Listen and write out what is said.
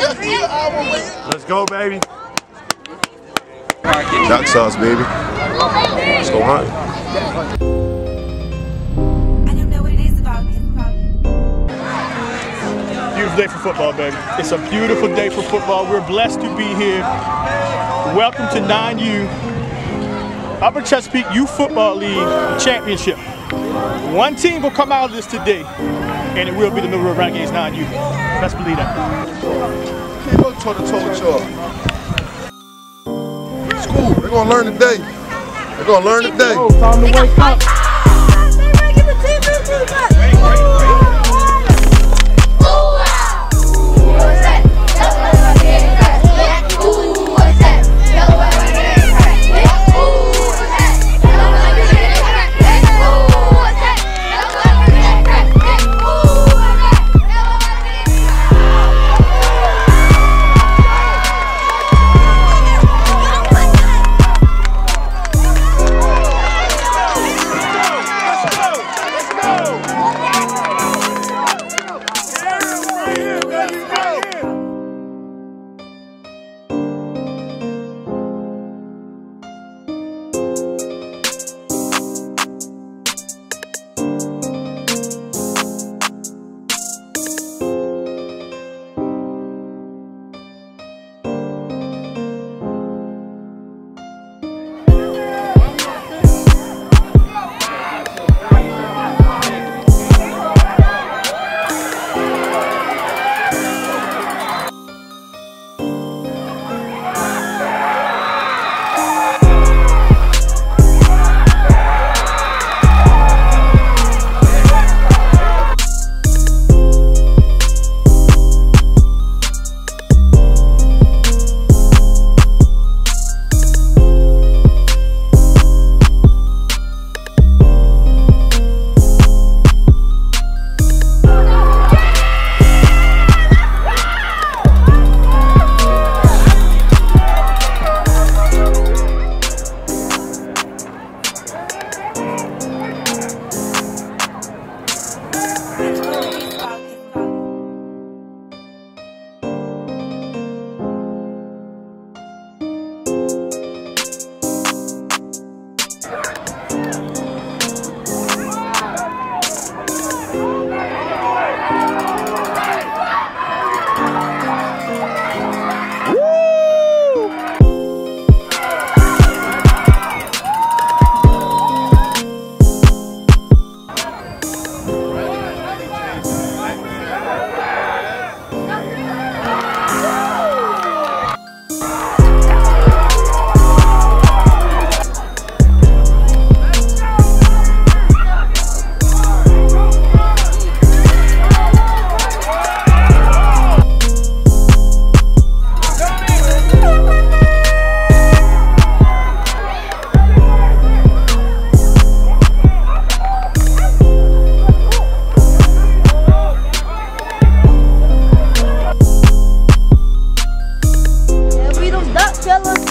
Let's go, baby. Duck sauce, baby. Let's go hunt. I don't know what it is about. Beautiful day for football, baby. It's a beautiful day for football. We're blessed to be here. Welcome to 9U Upper Chesapeake Youth Football League Championship. One team will come out of this today, and it will be the Middle River Renegades 9U. Let's believe that. Can't go toe to toe with y'all. School, they're gonna learn today. They're gonna learn today. time to wake up. jealous